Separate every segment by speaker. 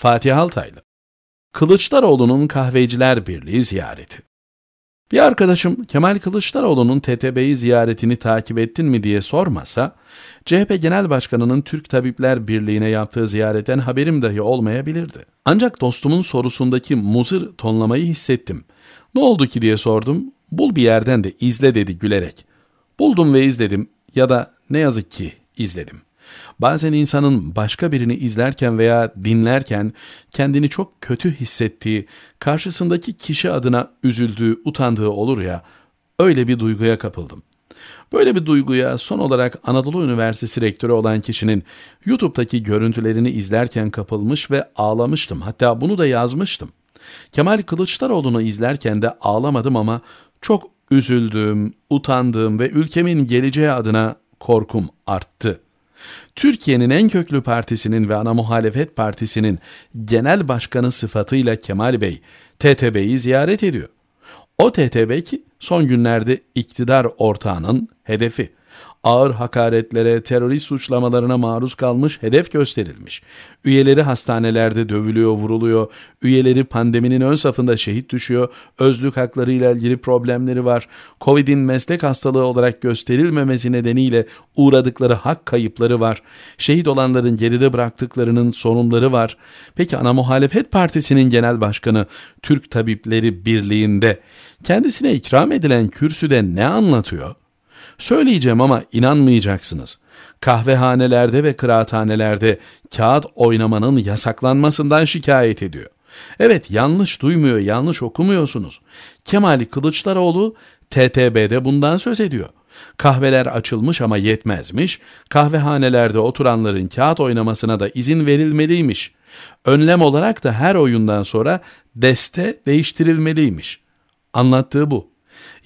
Speaker 1: Fatih Altaylı Kılıçdaroğlu'nun Kahveciler Birliği ziyareti bir arkadaşım Kemal Kılıçdaroğlu'nun TTB'yi ziyaretini takip ettin mi diye sormasa, CHP Genel Başkanı'nın Türk Tabipler Birliği'ne yaptığı ziyaretten haberim dahi olmayabilirdi. Ancak dostumun sorusundaki muzır tonlamayı hissettim. Ne oldu ki diye sordum. Bul bir yerden de izle dedi gülerek. Buldum ve izledim ya da ne yazık ki izledim. Bazen insanın başka birini izlerken veya dinlerken kendini çok kötü hissettiği, karşısındaki kişi adına üzüldüğü, utandığı olur ya, öyle bir duyguya kapıldım. Böyle bir duyguya son olarak Anadolu Üniversitesi rektörü olan kişinin YouTube'daki görüntülerini izlerken kapılmış ve ağlamıştım. Hatta bunu da yazmıştım. Kemal Kılıçdaroğlu'nu izlerken de ağlamadım ama çok üzüldüğüm, utandığım ve ülkemin geleceği adına korkum arttı. Türkiye'nin en köklü partisinin ve ana muhalefet partisinin genel başkanı sıfatıyla Kemal Bey TTB'yi ziyaret ediyor. O TTB ki son günlerde iktidar ortağının hedefi ağır hakaretlere, terörist suçlamalarına maruz kalmış, hedef gösterilmiş. Üyeleri hastanelerde dövülüyor, vuruluyor. Üyeleri pandeminin ön safında şehit düşüyor. Özlük haklarıyla ilgili problemleri var. Covid'in meslek hastalığı olarak gösterilmemesi nedeniyle uğradıkları hak kayıpları var. Şehit olanların geride bıraktıklarının sorunları var. Peki ana muhalefet partisinin genel başkanı Türk Tabipleri Birliği'nde kendisine ikram edilen kürsüde ne anlatıyor? Söyleyeceğim ama inanmayacaksınız. Kahvehanelerde ve kıraathanelerde kağıt oynamanın yasaklanmasından şikayet ediyor. Evet yanlış duymuyor, yanlış okumuyorsunuz. Kemal Kılıçdaroğlu TTB'de bundan söz ediyor. Kahveler açılmış ama yetmezmiş. Kahvehanelerde oturanların kağıt oynamasına da izin verilmeliymiş. Önlem olarak da her oyundan sonra deste değiştirilmeliymiş. Anlattığı bu.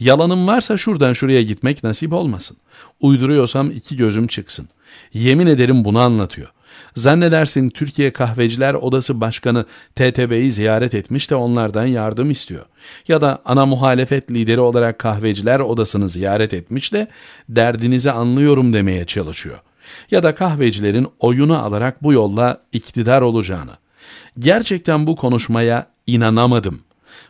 Speaker 1: Yalanım varsa şuradan şuraya gitmek nasip olmasın. Uyduruyorsam iki gözüm çıksın. Yemin ederim bunu anlatıyor. Zannedersin Türkiye Kahveciler Odası Başkanı TTB'yi ziyaret etmiş de onlardan yardım istiyor. Ya da ana muhalefet lideri olarak Kahveciler Odası'nı ziyaret etmiş de derdinizi anlıyorum demeye çalışıyor. Ya da kahvecilerin oyunu alarak bu yolla iktidar olacağını. Gerçekten bu konuşmaya inanamadım.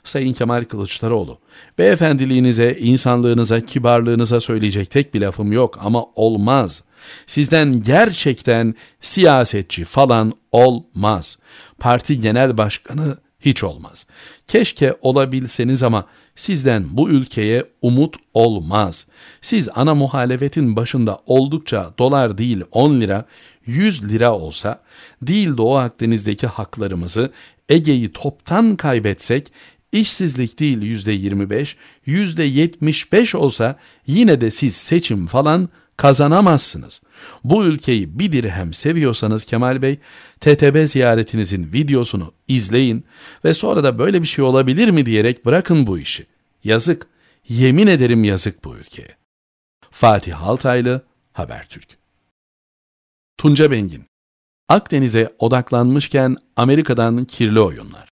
Speaker 1: Sayın Kemal Kılıçdaroğlu. Beyefendiliğinize, insanlığınıza, kibarlığınıza söyleyecek tek bir lafım yok ama olmaz. Sizden gerçekten siyasetçi falan olmaz. Parti genel başkanı hiç olmaz. Keşke olabilseniz ama sizden bu ülkeye umut olmaz. Siz ana muhalefetin başında oldukça dolar değil 10 lira, 100 lira olsa, değil Doğu Akdeniz'deki haklarımızı, Ege'yi toptan kaybetsek işsizlik değil yüzde 25, yüzde 75 olsa yine de siz seçim falan kazanamazsınız. Bu ülkeyi bir dirhem seviyorsanız Kemal Bey, TTB ziyaretinizin videosunu izleyin ve sonra da böyle bir şey olabilir mi diyerek bırakın bu işi. Yazık, yemin ederim yazık bu ülkeye. Fatih Altaylı, Habertürk Tunca Bengin Akdeniz'e odaklanmışken Amerika'dan kirli oyunlar.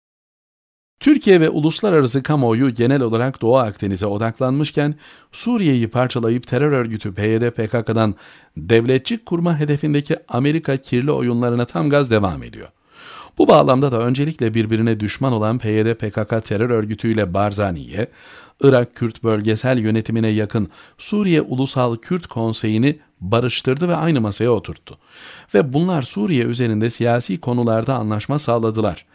Speaker 1: Türkiye ve uluslararası kamuoyu genel olarak Doğu Akdeniz'e odaklanmışken Suriye'yi parçalayıp terör örgütü PYD-PKK'dan devletçik kurma hedefindeki Amerika kirli oyunlarına tam gaz devam ediyor. Bu bağlamda da öncelikle birbirine düşman olan PYD-PKK terör örgütüyle Barzani'ye, Irak Kürt bölgesel yönetimine yakın Suriye Ulusal Kürt Konseyi'ni barıştırdı ve aynı masaya oturttu. Ve bunlar Suriye üzerinde siyasi konularda anlaşma sağladılar.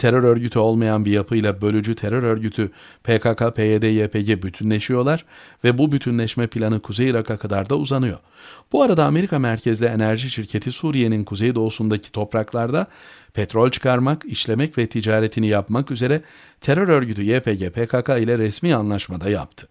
Speaker 1: Terör örgütü olmayan bir yapıyla bölücü terör örgütü PKK, PYD, YPG bütünleşiyorlar ve bu bütünleşme planı Kuzey Irak'a kadar da uzanıyor. Bu arada Amerika merkezli enerji şirketi Suriye'nin kuzeydoğusundaki topraklarda petrol çıkarmak, işlemek ve ticaretini yapmak üzere terör örgütü YPG, PKK ile resmi anlaşmada yaptı.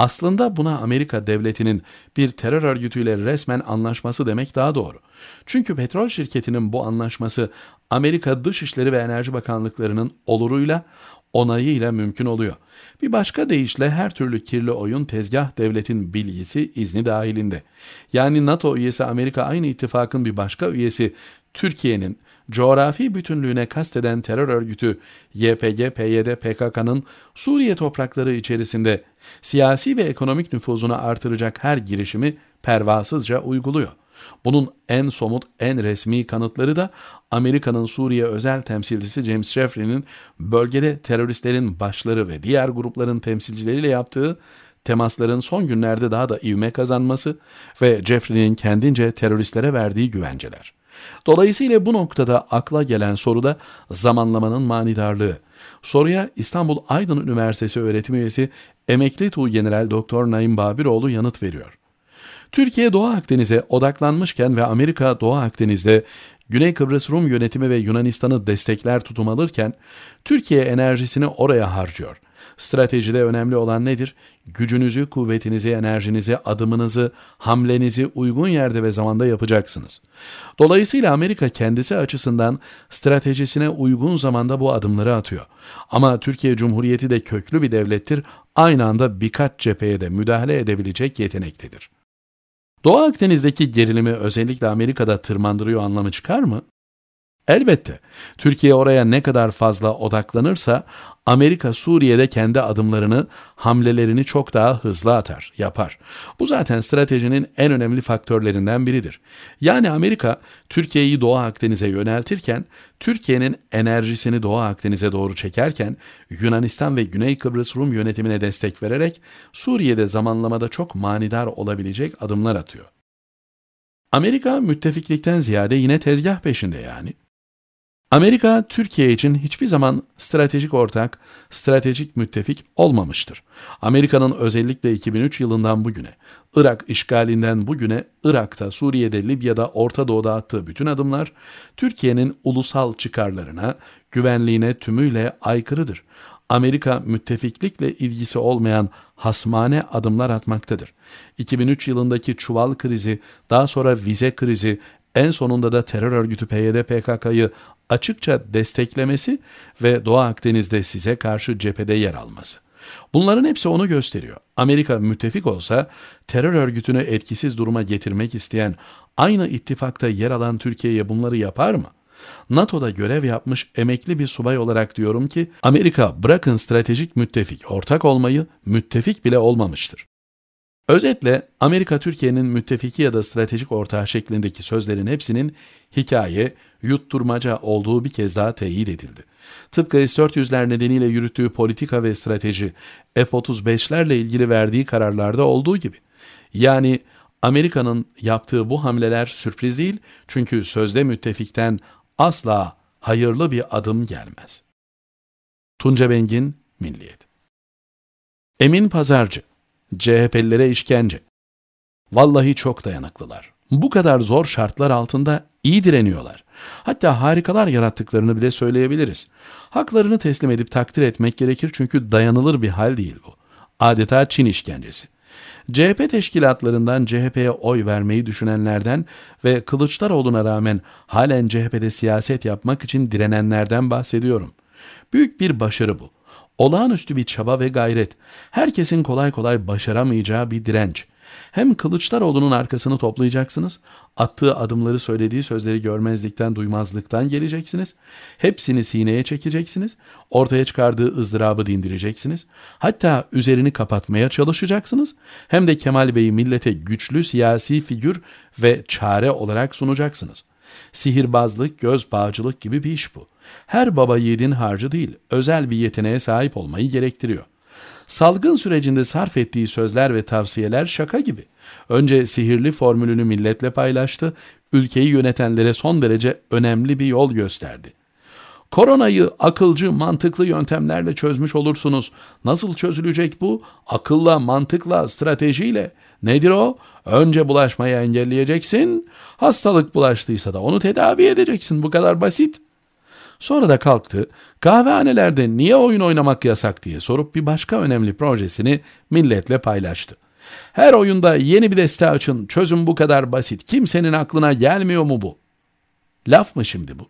Speaker 1: Aslında buna Amerika devletinin bir terör örgütüyle resmen anlaşması demek daha doğru. Çünkü petrol şirketinin bu anlaşması Amerika Dışişleri ve Enerji Bakanlıklarının oluruyla onayıyla mümkün oluyor. Bir başka deyişle her türlü kirli oyun tezgah devletin bilgisi izni dahilinde. Yani NATO üyesi Amerika aynı ittifakın bir başka üyesi Türkiye'nin coğrafi bütünlüğüne kasteden terör örgütü YPG, PYD, PKK'nın Suriye toprakları içerisinde siyasi ve ekonomik nüfuzunu artıracak her girişimi pervasızca uyguluyor. Bunun en somut, en resmi kanıtları da Amerika'nın Suriye özel temsilcisi James Jeffrey'nin bölgede teröristlerin başları ve diğer grupların temsilcileriyle yaptığı temasların son günlerde daha da ivme kazanması ve Jeffrey'nin kendince teröristlere verdiği güvenceler. Dolayısıyla bu noktada akla gelen soru da zamanlamanın manidarlığı. Soruya İstanbul Aydın Üniversitesi öğretim üyesi emekli Tuğgeneral Doktor Naim Babiroğlu yanıt veriyor. Türkiye Doğu Akdeniz'e odaklanmışken ve Amerika Doğu Akdeniz'de Güney Kıbrıs Rum yönetimi ve Yunanistan'ı destekler tutum alırken Türkiye enerjisini oraya harcıyor. Stratejide önemli olan nedir? Gücünüzü, kuvvetinizi, enerjinizi, adımınızı, hamlenizi uygun yerde ve zamanda yapacaksınız. Dolayısıyla Amerika kendisi açısından stratejisine uygun zamanda bu adımları atıyor. Ama Türkiye Cumhuriyeti de köklü bir devlettir, aynı anda birkaç cepheye de müdahale edebilecek yetenektedir. Doğu Akdeniz'deki gerilimi özellikle Amerika'da tırmandırıyor anlamı çıkar mı? Elbette Türkiye oraya ne kadar fazla odaklanırsa Amerika Suriye'de kendi adımlarını, hamlelerini çok daha hızlı atar, yapar. Bu zaten stratejinin en önemli faktörlerinden biridir. Yani Amerika Türkiye'yi Doğu Akdeniz'e yöneltirken, Türkiye'nin enerjisini Doğu Akdeniz'e doğru çekerken Yunanistan ve Güney Kıbrıs Rum yönetimine destek vererek Suriye'de zamanlamada çok manidar olabilecek adımlar atıyor. Amerika müttefiklikten ziyade yine tezgah peşinde yani. Amerika, Türkiye için hiçbir zaman stratejik ortak, stratejik müttefik olmamıştır. Amerika'nın özellikle 2003 yılından bugüne, Irak işgalinden bugüne Irak'ta, Suriye'de, Libya'da, Orta Doğu'da attığı bütün adımlar, Türkiye'nin ulusal çıkarlarına, güvenliğine tümüyle aykırıdır. Amerika müttefiklikle ilgisi olmayan hasmane adımlar atmaktadır. 2003 yılındaki çuval krizi, daha sonra vize krizi, en sonunda da terör örgütü PYD PKK'yı açıkça desteklemesi ve Doğu Akdeniz'de size karşı cephede yer alması. Bunların hepsi onu gösteriyor. Amerika müttefik olsa terör örgütünü etkisiz duruma getirmek isteyen aynı ittifakta yer alan Türkiye'ye bunları yapar mı? NATO'da görev yapmış emekli bir subay olarak diyorum ki Amerika bırakın stratejik müttefik, ortak olmayı müttefik bile olmamıştır. Özetle Amerika Türkiye'nin müttefiki ya da stratejik ortağı şeklindeki sözlerin hepsinin hikaye, yutturmaca olduğu bir kez daha teyit edildi. Tıpkı S-400'ler nedeniyle yürüttüğü politika ve strateji F-35'lerle ilgili verdiği kararlarda olduğu gibi. Yani Amerika'nın yaptığı bu hamleler sürpriz değil çünkü sözde müttefikten asla hayırlı bir adım gelmez. Tunca Bengin, Milliyet Emin Pazarcı CHP'lilere işkence. Vallahi çok dayanıklılar. Bu kadar zor şartlar altında iyi direniyorlar. Hatta harikalar yarattıklarını bile söyleyebiliriz. Haklarını teslim edip takdir etmek gerekir çünkü dayanılır bir hal değil bu. Adeta Çin işkencesi. CHP teşkilatlarından CHP'ye oy vermeyi düşünenlerden ve Kılıçdaroğlu'na rağmen halen CHP'de siyaset yapmak için direnenlerden bahsediyorum. Büyük bir başarı bu. Olağanüstü bir çaba ve gayret. Herkesin kolay kolay başaramayacağı bir direnç. Hem Kılıçdaroğlu'nun arkasını toplayacaksınız, attığı adımları söylediği sözleri görmezlikten duymazlıktan geleceksiniz, hepsini sineye çekeceksiniz, ortaya çıkardığı ızdırabı dindireceksiniz, hatta üzerini kapatmaya çalışacaksınız, hem de Kemal Bey'i millete güçlü siyasi figür ve çare olarak sunacaksınız. Sihirbazlık, göz bağcılık gibi bir iş bu. Her baba yiğidin harcı değil, özel bir yeteneğe sahip olmayı gerektiriyor. Salgın sürecinde sarf ettiği sözler ve tavsiyeler şaka gibi. Önce sihirli formülünü milletle paylaştı, ülkeyi yönetenlere son derece önemli bir yol gösterdi. Koronayı akılcı, mantıklı yöntemlerle çözmüş olursunuz. Nasıl çözülecek bu? Akılla, mantıkla, stratejiyle. Nedir o? Önce bulaşmayı engelleyeceksin. Hastalık bulaştıysa da onu tedavi edeceksin. Bu kadar basit. Sonra da kalktı, kahvehanelerde niye oyun oynamak yasak diye sorup bir başka önemli projesini milletle paylaştı. Her oyunda yeni bir deste açın, çözüm bu kadar basit, kimsenin aklına gelmiyor mu bu? Laf mı şimdi bu?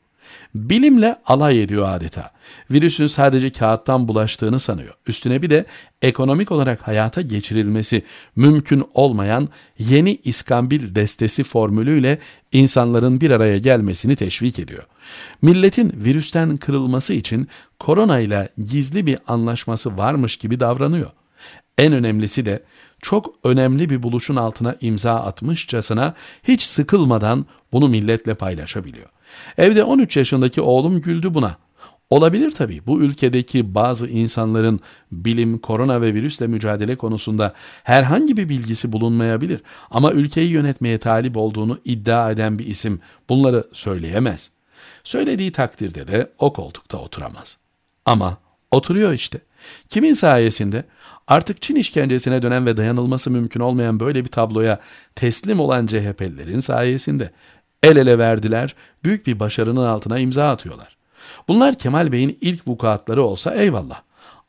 Speaker 1: Bilimle alay ediyor adeta. Virüsün sadece kağıttan bulaştığını sanıyor. Üstüne bir de ekonomik olarak hayata geçirilmesi mümkün olmayan yeni iskambil destesi formülüyle insanların bir araya gelmesini teşvik ediyor. Milletin virüsten kırılması için korona ile gizli bir anlaşması varmış gibi davranıyor. En önemlisi de çok önemli bir buluşun altına imza atmışçasına hiç sıkılmadan bunu milletle paylaşabiliyor. Evde 13 yaşındaki oğlum güldü buna. Olabilir tabii bu ülkedeki bazı insanların bilim, korona ve virüsle mücadele konusunda herhangi bir bilgisi bulunmayabilir. Ama ülkeyi yönetmeye talip olduğunu iddia eden bir isim bunları söyleyemez. Söylediği takdirde de o koltukta oturamaz. Ama oturuyor işte. Kimin sayesinde? Artık Çin işkencesine dönen ve dayanılması mümkün olmayan böyle bir tabloya teslim olan CHP'lilerin sayesinde. El ele verdiler, büyük bir başarının altına imza atıyorlar. Bunlar Kemal Bey'in ilk vukuatları olsa eyvallah.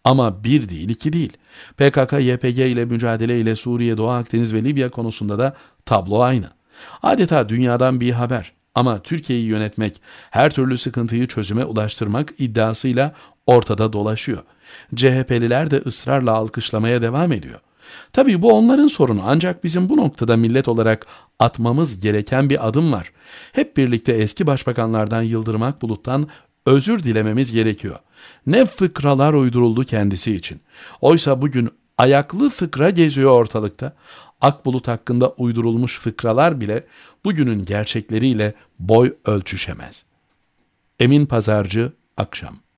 Speaker 1: Ama bir değil iki değil. PKK, YPG ile mücadele ile Suriye, Doğu Akdeniz ve Libya konusunda da tablo aynı. Adeta dünyadan bir haber. Ama Türkiye'yi yönetmek, her türlü sıkıntıyı çözüme ulaştırmak iddiasıyla ortada dolaşıyor. CHP'liler de ısrarla alkışlamaya devam ediyor. Tabii bu onların sorunu ancak bizim bu noktada millet olarak atmamız gereken bir adım var. Hep birlikte eski başbakanlardan Yıldırım Akbulut'tan özür dilememiz gerekiyor. Ne fıkralar uyduruldu kendisi için. Oysa bugün ayaklı fıkra geziyor ortalıkta. Akbulut hakkında uydurulmuş fıkralar bile bugünün gerçekleriyle boy ölçüşemez. Emin Pazarcı, Akşam